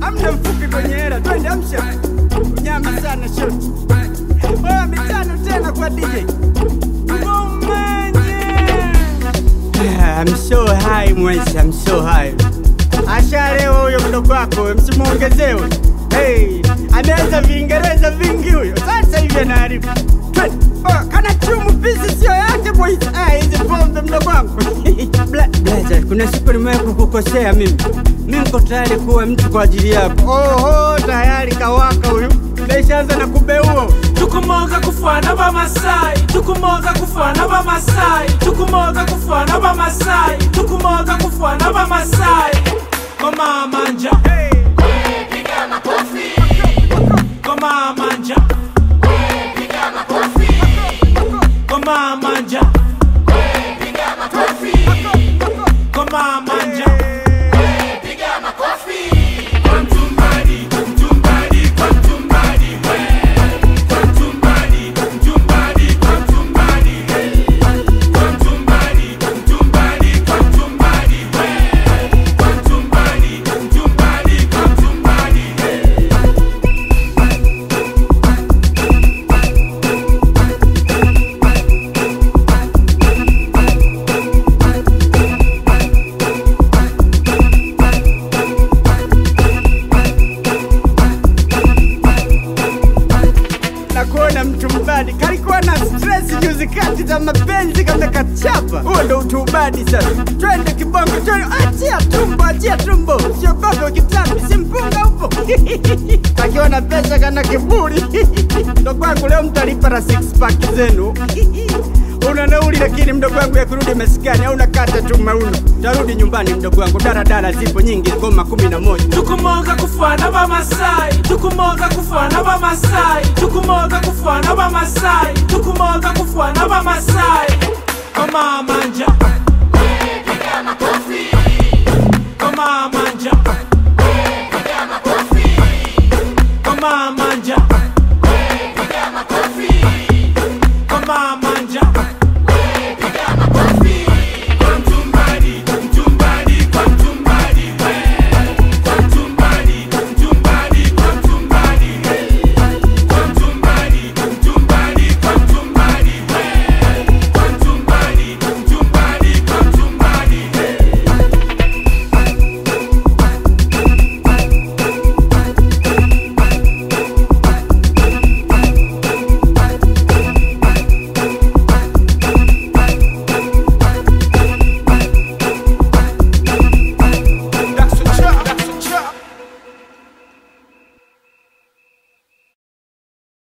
amna mfupi kwenye hela, twende amsha. Nyama sana shoti. Oya mitano tena kwa DJ. I'm so high mwezi, I'm so high. Ashalewa huyo mdogo wako, msimuongezewe. Hey, ameanza Viingereza vingi huyo, sasa hivi anaharibu. Twende. Oh, kana chumu pisi sio yake boys. Pombe mdogo wangu. Kuna siku nimewahi kukukosea mimi. Mimi niko tayari kuwa mtu kwa ajili yako. Oho, tayari kawaka huyu. Naishaanza na tukumoga kufana kufana kufana kufana mama manja Hey. koma manja koma manja kuona mtu mbadi. Kalikuwa na stress juzi kati za mapenzi kamekachapa. Huo ndo utubadi sasa. Twende kibongo, twende, achia tumbo, achia tumbo, siogope kitambi, simpunga upo. Akiona na pesa kana kiburi. Ndo kwangu leo mtalipa na six pack zenu lakini mdogo wangu ya kurudi masikani au nakata tu mauno. Tarudi nyumbani mdogo wangu, daradara zipo nyingi, ngoma kumi na moja. Tukumoga kufana ba Masai, tukumoga kufana ba Masai, tukumoga kufana ba Masai, tukumoga kufana ba Masai. Kama manja, piga makofi. Kama